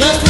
Just